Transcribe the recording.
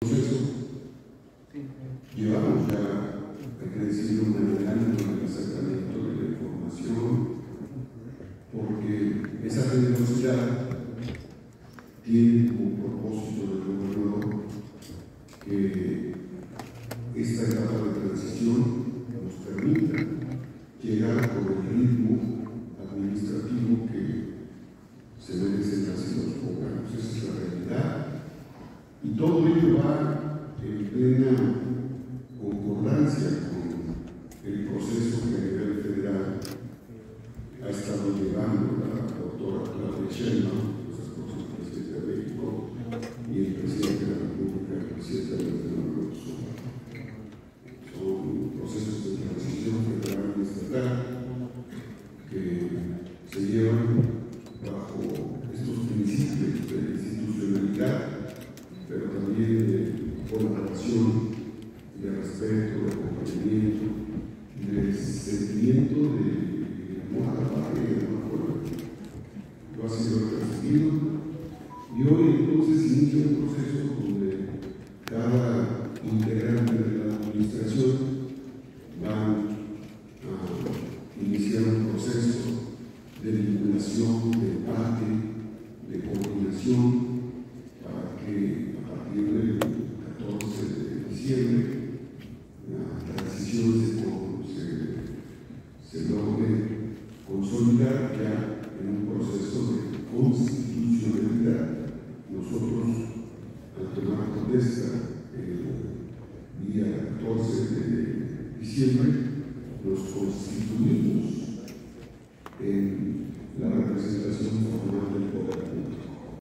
proceso. Llevamos ya, hay que decir, un adelanto en el acercamiento de la información, porque esa generosidad tiene como propósito del gobernador que esta etapa de transición nos permita llegar con el ritmo administrativo que se merecen las y los poblanos. Esa es la realidad. Y todo ello va en plena concordancia con el proceso que a nivel federal ha estado llevando la doctora Claudia Sheinbaum, nuestra próxima presidenta de México, y el presidente de la República, el presidente de la República. pero también de colaboración, de respeto, de acompañamiento, de sentimiento de, amor a la patria y de amor por Lo ha sido recibido y hoy entonces inicia un proceso donde cada integrante de la administración va a iniciar un proceso de vinculación, de empate, de coordinación la transición se, se, se logre consolidar ya en un proceso de constitucionalidad. Nosotros, al tomar protesta el día 14 de diciembre, nos constituimos en la representación formal del poder.